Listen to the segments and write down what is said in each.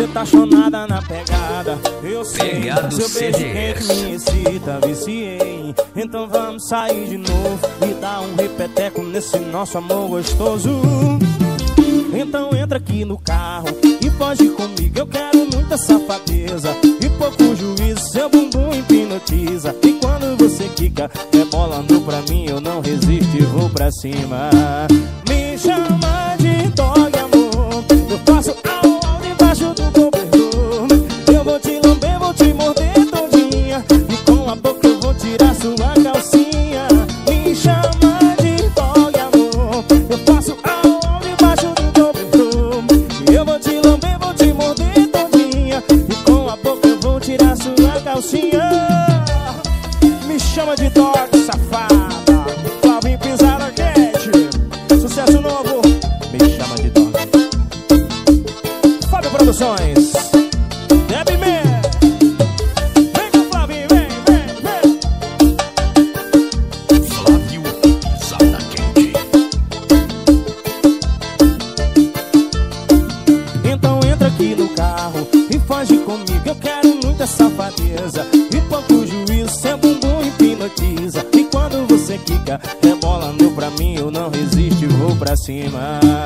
Você tá chonada na pegada, eu sei. que Seu beijo quente me excita, viciei. Então vamos sair de novo e dar um repeteco nesse nosso amor gostoso. Então entra aqui no carro e foge comigo. Eu quero muita safadeza e pouco juízo. Seu bumbum hipnotiza. E quando você quica, é rebolando pra mim, eu não resisto e vou pra cima. Me chama pra cima.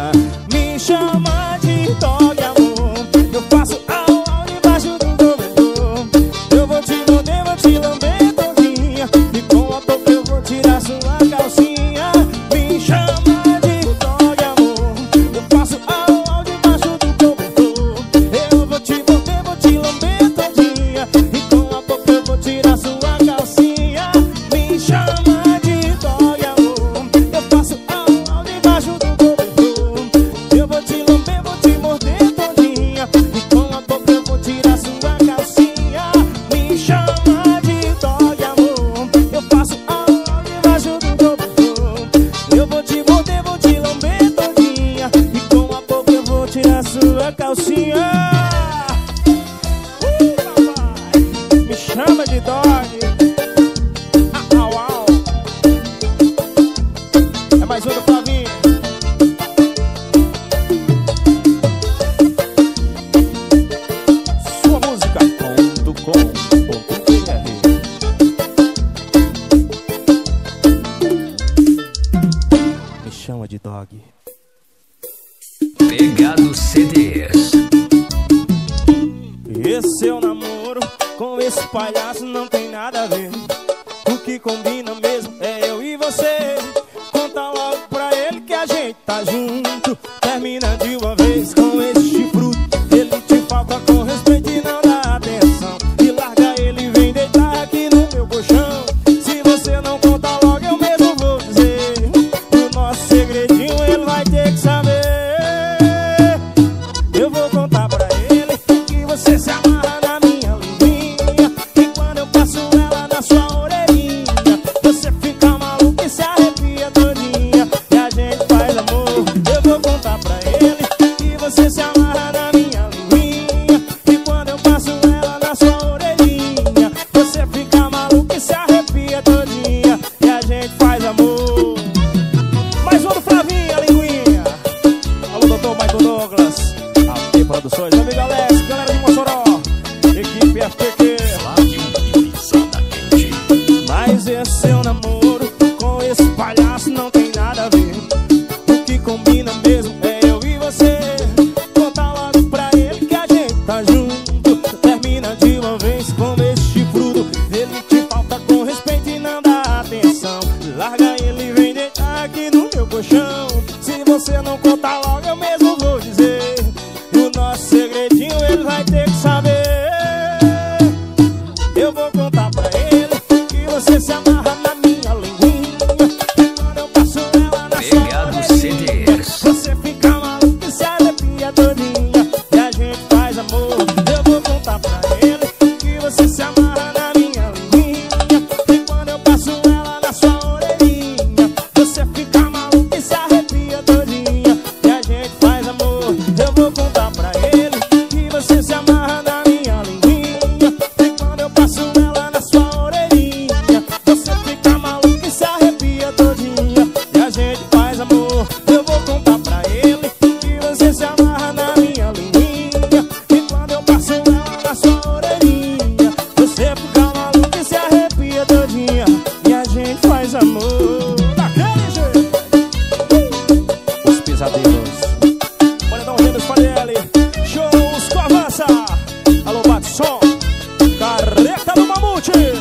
noche.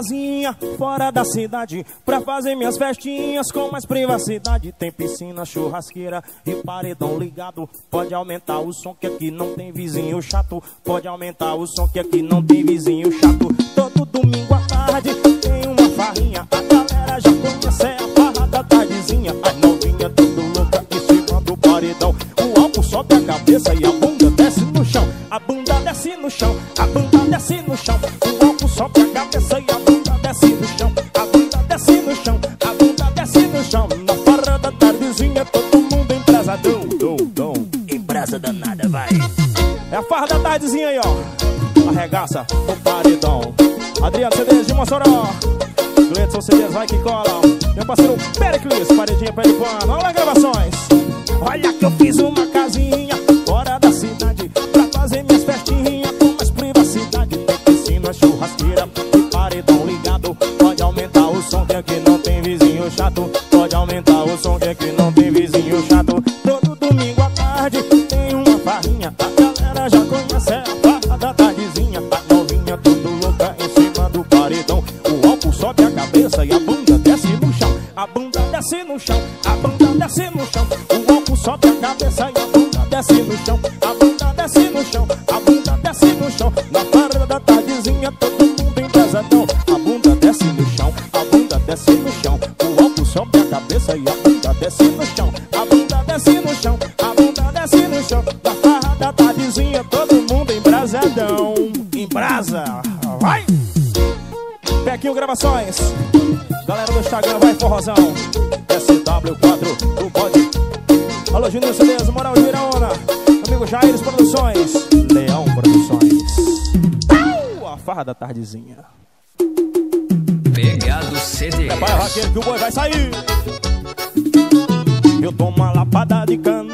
casinha fora da cidade Pra fazer minhas festinhas com mais privacidade. Tem piscina, churrasqueira e paredão ligado. Pode aumentar o som que aqui não tem vizinho chato. Pode aumentar o som que aqui não tem vizinho chato. Todo domingo à tarde tem uma farrinha. A galera já conhece a farra da tardezinha. A novinha tudo louca em cima do paredão. O álcool sobe a cabeça e a bunda desce no chão. A bunda desce no chão, a bunda desce no chão. slidezinho aí, ó. Arregaça o paredão. Adriano CDs de Mossoró. Gleidson CDs vai que cola. Meu parceiro Pericles, paredinha pra ele Olha gravações. Olha que eu fiz uma casinha no chão, a bunda desce no chão, a bunda desce no chão. Da farra da tardezinha, todo mundo embrasadão. Em brasa, vai! Pequinho Gravações, galera do Instagram, vai forrozão. SW4 do bode. Alô, Juninho Cedeza, Moral de Miraona. Amigo Jaires Produções, Leão Produções. Uh, a farra da tardezinha. Pegado CD. Prepara o que o boi vai sair eu tomo uma lapada de cana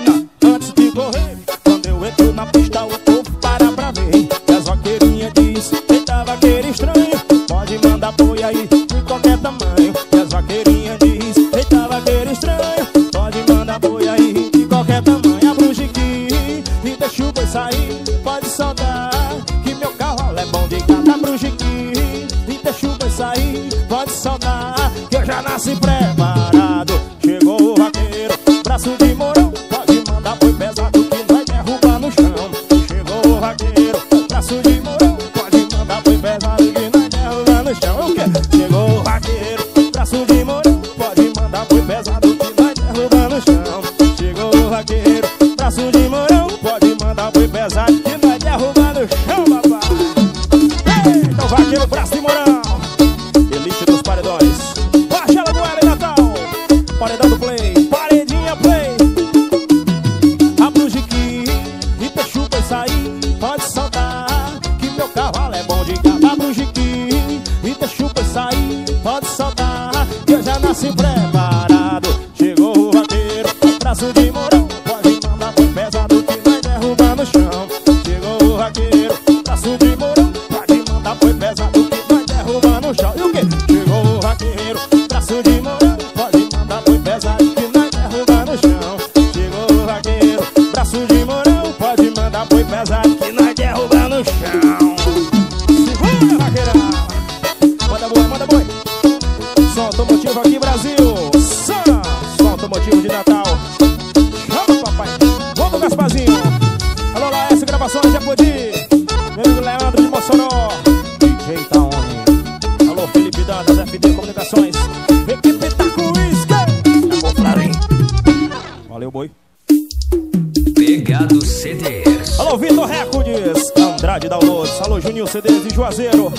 Juazeiro,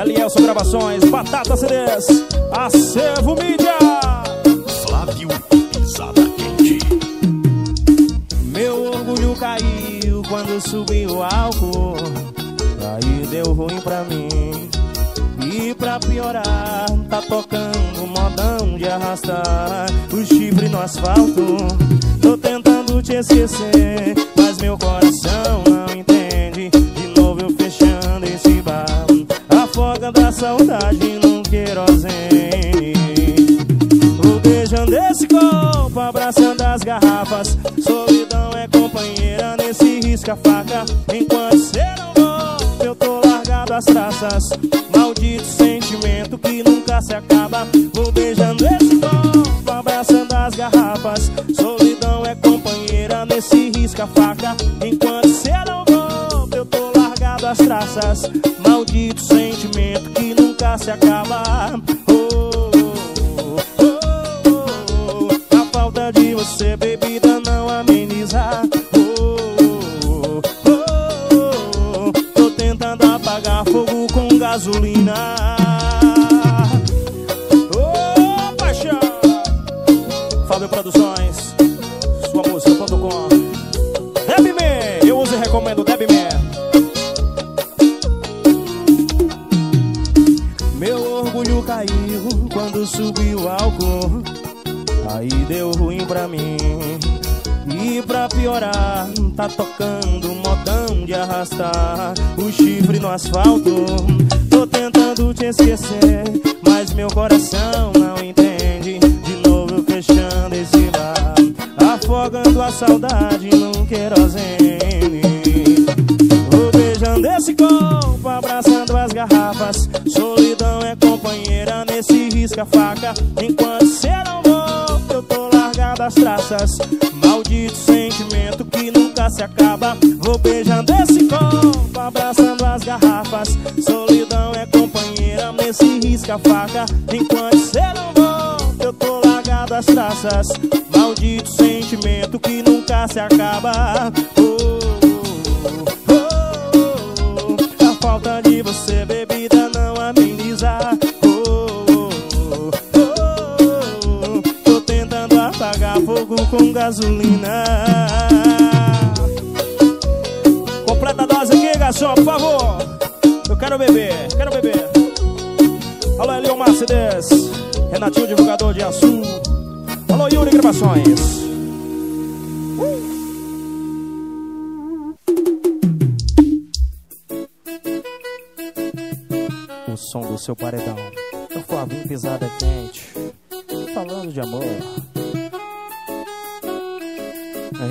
Elielson Gravações, Batata CDs, Acervo Mi. abraçando as garrafas. Solidão é companheira nesse risca-faca. Enquanto cê não volta, eu tô largado as traças. Maldito sentimento que nunca se acaba. Vou beijando esse copo, abraçando as garrafas. Solidão é companheira nesse risca-faca. Enquanto cê não volta, eu tô largado as traças. Maldito sentimento que nunca se acaba. Pra piorar, tá tocando modão de arrastar o chifre no asfalto. Tô tentando te esquecer, mas meu coração não entende. De novo fechando esse bar, afogando a saudade num querosene. Vou beijando esse copo, abraçando as garrafas. Solidão é companheira nesse risca-faca. Enquanto cê não volta, eu tô largado as traças. Acaba. Vou beijando esse copo, abraçando as garrafas. Solidão é companheira nesse risca-faca. Enquanto cê não volta, eu tô largado as traças. Maldito sentimento que nunca se acaba. Garçom, por favor. Eu quero beber, quero beber. Alô, Elion Mercedes, Renatinho, divulgador de Açu. Alô, Yuri Gravações. O som do seu paredão. Eu Flavinho pisada quente. Falando de amor.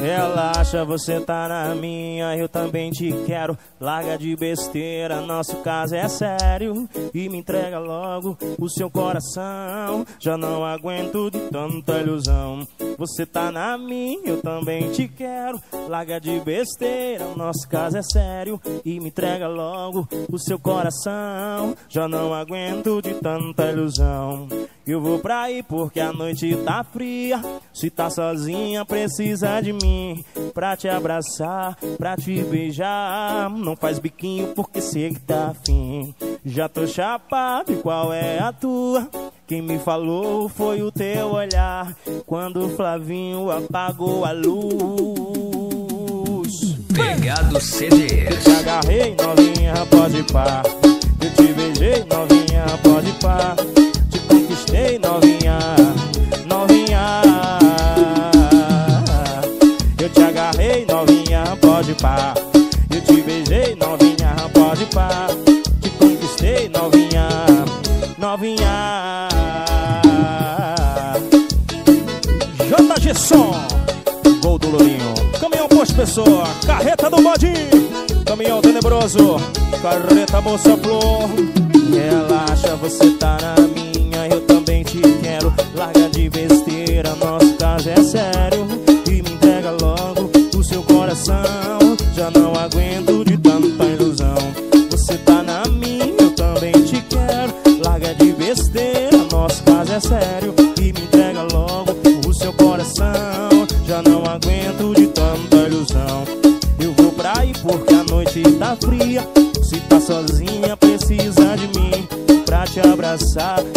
Relaxa, você tá na minha, eu também te quero. Larga de besteira, nosso caso é sério. E me entrega logo o seu coração. Já não aguento de tanta ilusão. Você tá na minha, eu também te quero. Larga de besteira, nosso caso é sério. E me entrega logo o seu coração. Já não aguento de tanta ilusão. Eu vou pra aí porque a noite tá fria. Se tá sozinha, precisa de mim. Pra te abraçar, pra te beijar. Não faz biquinho porque sei que tá afim. Já tô chapado e qual é a tua? Quem me falou foi o teu olhar. Quando o Flavinho apagou a luz. Pegado CD. Eu te agarrei, novinha, pode pá. Eu te beijei, novinha, pode pá. Te conquistei, novinha, novinha. Do. Caminhão tenebroso, carreta moça flor. Relaxa, você tá na minha, eu também te quero. Larga de besteira, nosso caso é sério. E me entrega logo o seu coração. Já não aguento de tanta ilusão. Você tá na minha, eu também te quero. Larga de besteira, nosso caso é sério. E me entrega logo o seu coração. Te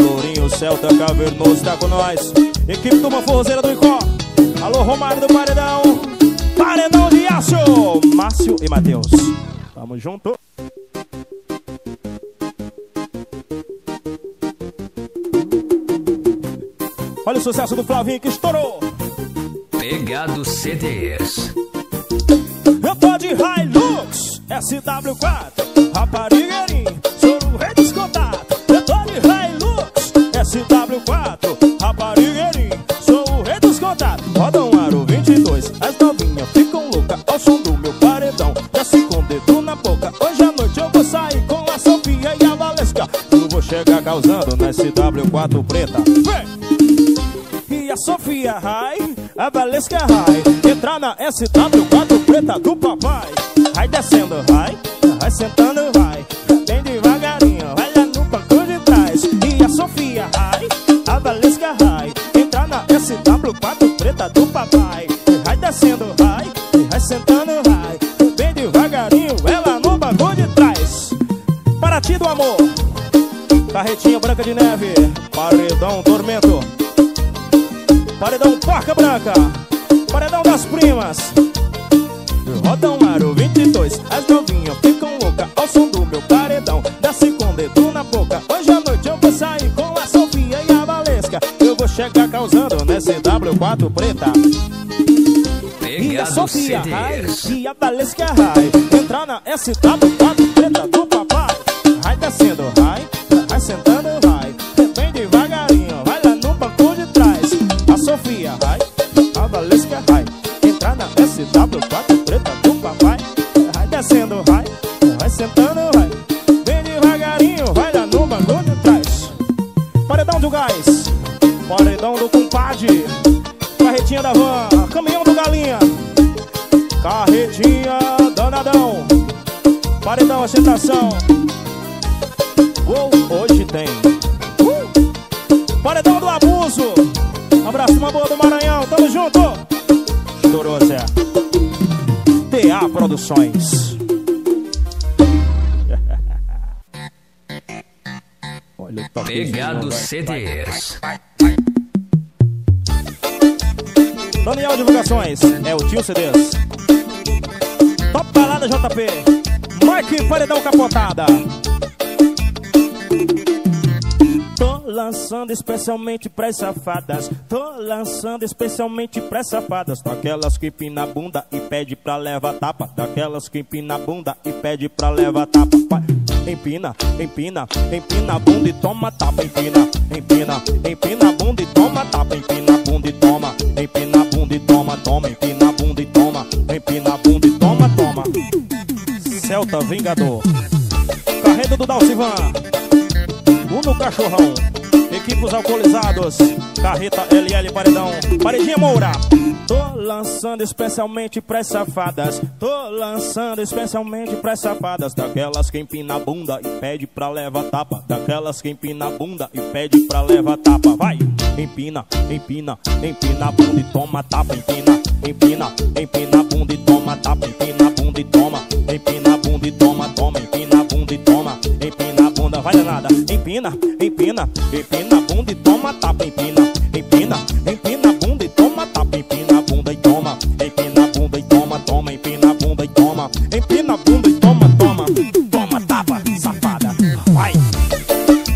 Lourinho Celta Cavernoso tá com nós. Equipe Turma Forrozeira do Icó. Alô, Romário do Paredão. Paredão de Aço. Márcio e Matheus. Tamo junto. Olha o sucesso do Flavinho que estourou. Pegado CDs. Eu tô de Hilux, SW4, raparigueirinho, sou o rei SW4 preta. Vem! E a Sofia Rai, a Valesca Rai Entrar na SW4 preta do papai Vai descendo, vai, vai sentando, vai Bem devagarinho, vai lá no banco de trás E a Sofia Rai, a Valesca Rai Entrar na SW4 preta do papai Vai descendo, Paredão tormento. Paredão Porca Branca. Paredão das primas. Roda um aro 22 As novinhas ficam loucas Ao som do meu paredão. Desce com dedo na boca. Hoje à noite eu vou sair com a Sofia e a Valesca. Eu vou chegar causando nesse W4 preta. E a Sofia Rai E a Valesca Rai Entrar na SW4 Paredão, aceitação. Gol hoje tem. Uh! Paredão do abuso. Abraço, uma boa do Maranhão, tamo junto. Estourou, Zé. TA Produções. Olha o toquezinho, Pegado. CDs. Daniel Divulgações, é o tio CDs. Top Balada JP, Mike Paredão Capotada. Tô lançando especialmente pras safadas. Tô lançando especialmente pras safadas. Daquelas que empina a bunda e pede pra levar tapa. Daquelas que empina a bunda e pede pra levar tapa. Empina, empina, empina a bunda e toma tapa. Empina, empina, empina a bunda e toma tapa. Empina a bunda e toma. Empina a bunda e toma, toma. Empina a bunda e toma. Empina a bunda. Celta Vingador. Carreta do Dalcivan. Uno Cachorrão, equipes alcoolizados, Carreta LL Paredão, Paredinha Moura. Tô lançando especialmente pras safadas, tô lançando especialmente pras safadas, daquelas que empina a bunda e pede pra levar tapa, daquelas que empina a bunda e pede pra levar tapa. Vai, empina, empina, empina a bunda e toma tapa, empina, empina, empina a bunda e toma tapa, empina a bunda e toma, empina a bunda, vai danada, empina, empina, empina a bunda e toma tapa, empina, empina, empina a bunda e toma tapa, empina a bunda e toma, empina a bunda e toma, toma, empina a bunda e toma, empina a bunda e toma, toma, toma tapa, safada, vai,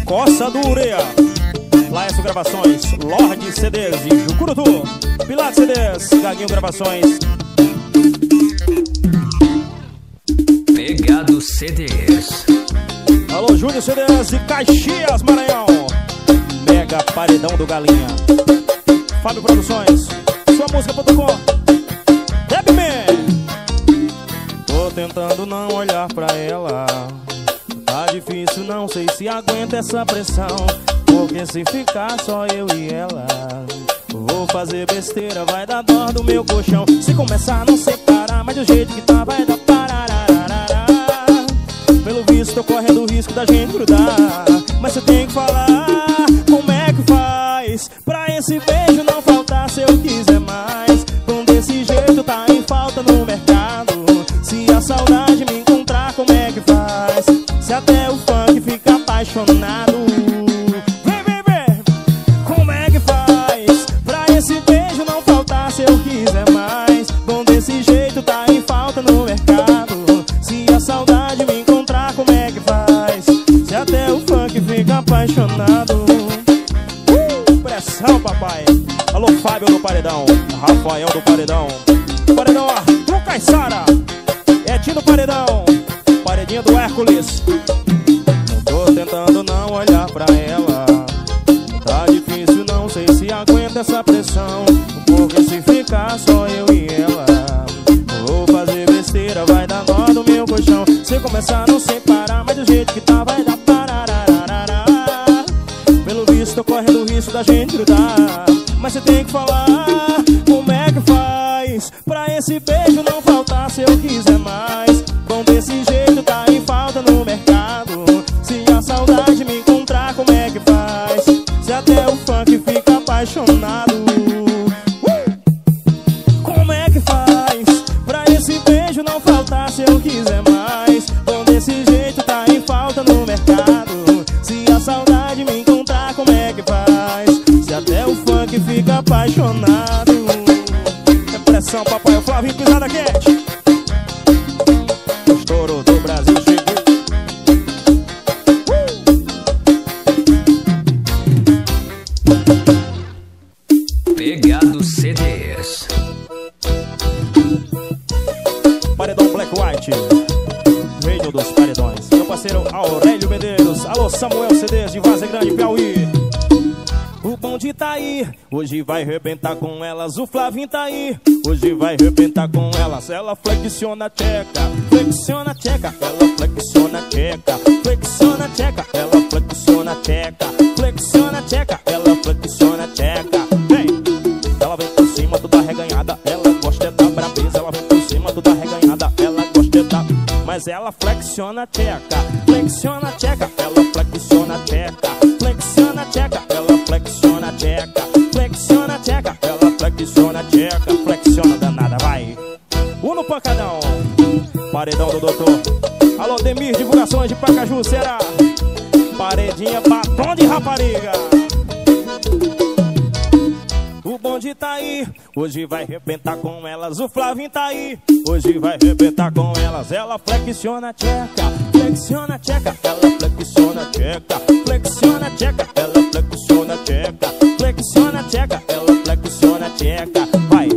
coça do ureia. Laércio Gravações, Lorde CDs e Jucurutu, Pilates CDs, Gaguinho Gravações, Pegado CDs. Júnior CDs Caxias, Maranhão, Mega Paredão do Galinha, Fábio Produções, sua música.com, Debman. Tô tentando não olhar pra ela, tá difícil, não sei se aguenta essa pressão, porque se ficar só eu e ela. Vou fazer besteira, vai dar dor do meu colchão. Se começar a não separar, mas do jeito que tá vai dar pararararará Pelo visto tô correndo risco da gente grudar. Mas você tem que falar como é que faz Pra esse beijo Alô, Fábio do Paredão Rafael do Paredão. Paredão Arthur Caissara Edinho do Paredão Paredinha do Hércules Hoje vai arrebentar com elas O Flavinho tá aí Hoje vai arrebentar com elas Ela flexiona a tcheca Flexiona a tcheca Ela flexiona a tcheca Flexiona a tcheca Ela flexiona a tcheca Flexiona a tcheca Ela flexiona a tcheca Vem ela vem por cima, toda reganhada. Ela gosta da brabeza. Ela vem por cima, toda reganhada. Ela gosta da. Mas ela flexiona a tcheca. Flexiona a tcheca. Ela flexiona a tcheca. Paredão do doutor. Alô, Demir, divulgações de Pacaju, será? Paredinha, batom de rapariga. O bonde tá aí, hoje vai arrebentar com elas. O Flavinho tá aí, hoje vai arrebentar com elas. Ela flexiona a tcheca, flexiona a tcheca, ela flexiona a tcheca, flexiona a tcheca, ela flexiona a tcheca, flexiona a tcheca, ela flexiona a tcheca. Vai,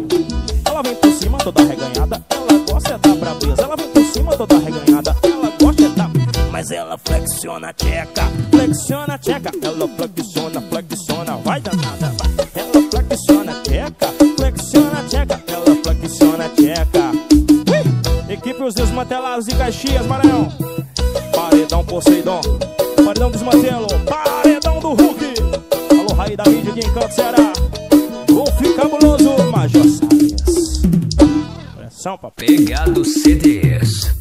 ela flexiona a tcheca, flexiona a tcheca, ela flexiona, flexiona, vai danada, vai. Ela flexiona a tcheca, flexiona a tcheca, ela flexiona a tcheca. Ui! Equipe Os Desmantelados de Caxias, Maranhão. Paredão Poseidon, Paredão Desmantelo, Paredão do Hulk. Alô, Raí da mídia de Encanto, Ceará. Golfe Cabuloso, Major Salles. Pressão, papai. Pegado CDs.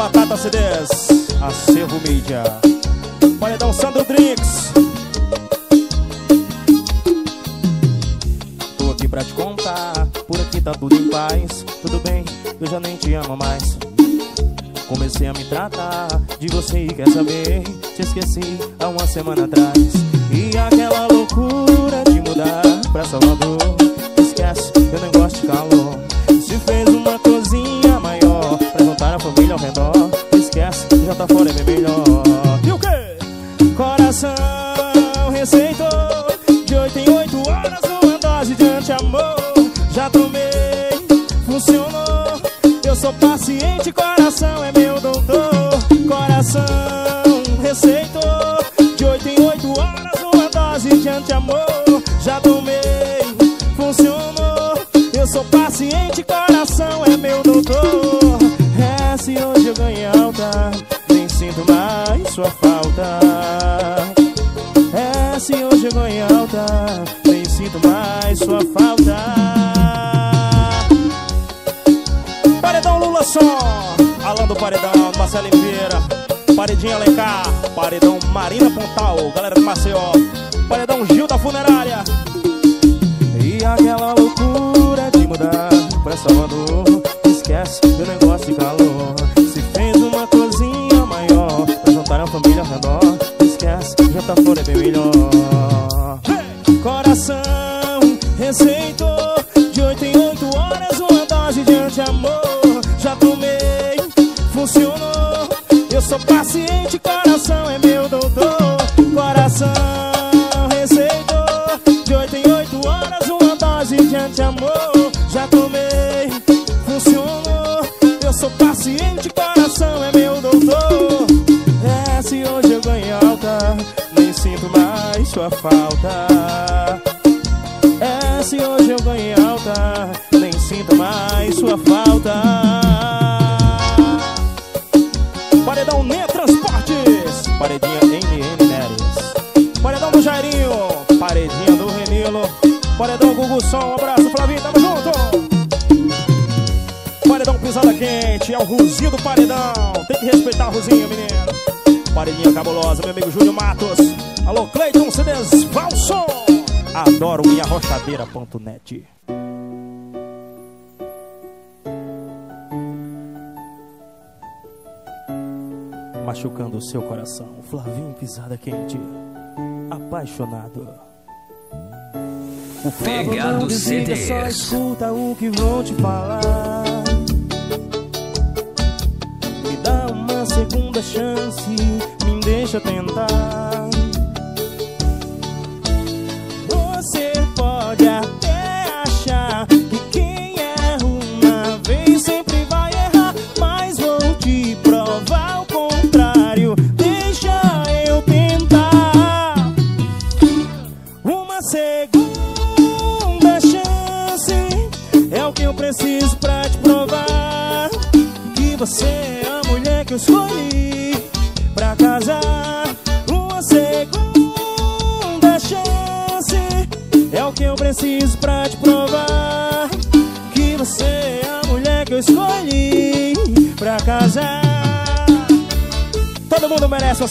Batata CDs, Acervo Mídia. Paredão Sandro Drinks. Tô aqui pra te contar, por aqui tá tudo em paz. Tudo bem, eu já nem te amo mais. Comecei a me tratar de você e quer saber? Te esqueci há uma semana atrás. E aquela loucura de mudar pra Salvador. Esquece, eu nem gosto de calor. Se hoje eu ganhei alta, nem sinto mais sua falta. Paredão Lula Som, Alan do Paredão, Marcelo Oliveira, Paredinha Alencar, Paredão Marina Pontal, galera do Maceió, Paredão Gil da Funerária. E aquela loucura de mudar pra Salvador, esquece do negócio alta, nem sinto mais sua falta. Paredão Nem Transportes, paredinha NN Neres. Paredão do Jairinho, paredinha do Renilo. Paredão Gugu Som, um abraço, Flavinho, tamo junto. Paredão Pisada Quente, é o Ruzinho do Paredão. Tem que respeitar o Ruzinho, menino. Paredinha cabulosa, meu amigo Júlio Matos. Alô, Cleiton CDs Valson. Adoro minha rochadeira.net. Machucando o seu coração, Flavinho Pisada Quente. Apaixonado. Favor, Pegado não desliga, CDs. Só escuta o que vou te falar. Me dá uma segunda chance, me deixa tentar.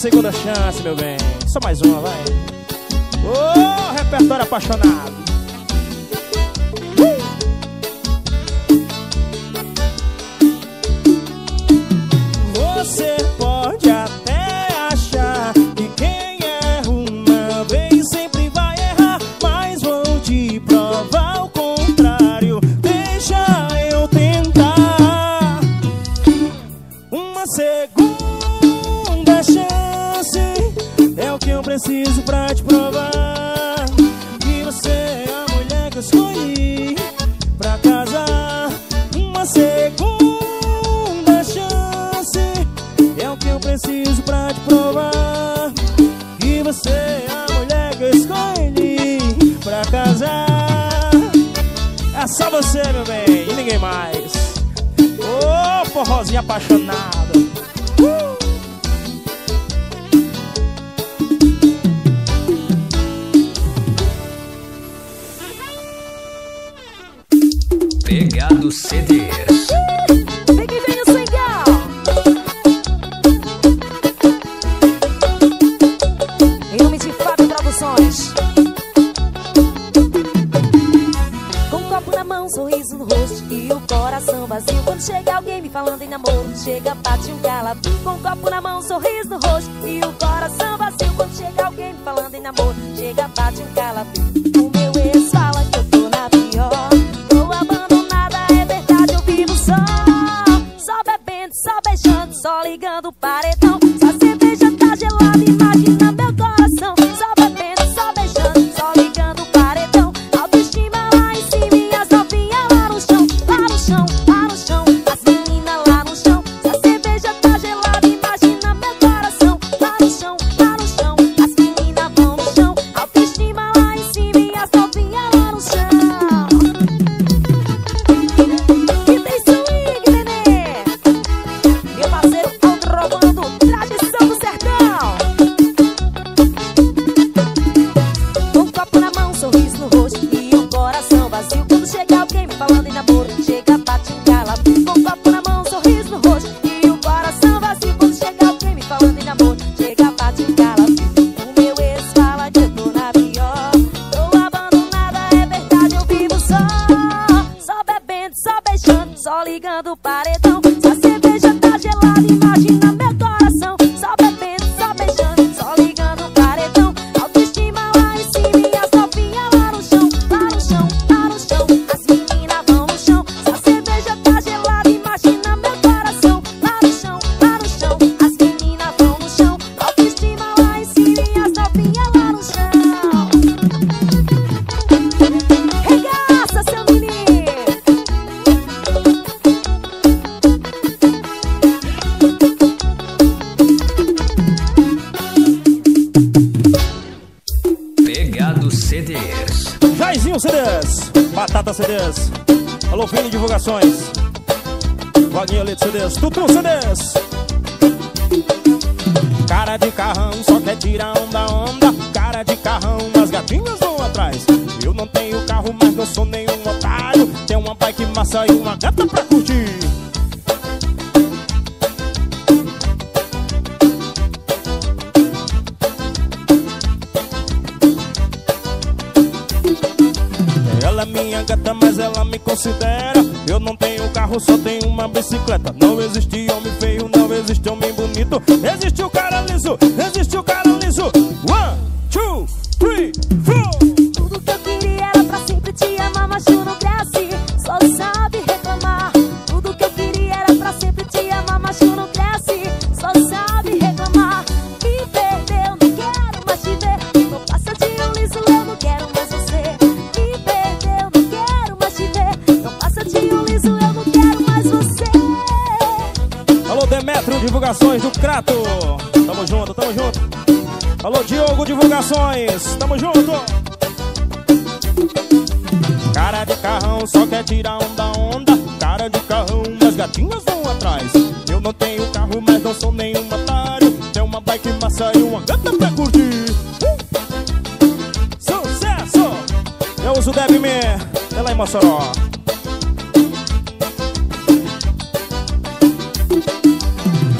Segunda chance, meu bem. Só mais uma, vai. Ô, repertório apaixonado. Preciso pra te provar que você é a mulher que eu escolhi pra casar. Uma segunda chance é o que eu preciso pra te provar que você é a mulher que eu escolhi pra casar. É só você, meu bem, e ninguém mais. Ô, forrozinho apaixonado. sol ligando o paredão. Se a cerveja tá gelada, imagina meu considera. Eu não tenho carro, só tenho uma bicicleta. Não existe homem feio, não existe homem bonito. Existe o cara liso, existe o cara liso. One! Lucas, tamo junto! Cara de carrão só quer tirar onda, onda. Cara de carrão, as gatinhas vão atrás. Eu não tenho carro, mas não sou nenhum otário. Tem uma bike massa e uma gata pra curtir. Uh! Sucesso! Eu uso Devime, ela é Mossoró.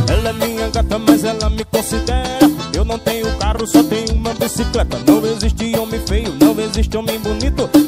Ela é minha gata, mas ela me considera. Eu não tenho carro, só bicicleta. Não existe homem feio, não existe homem bonito.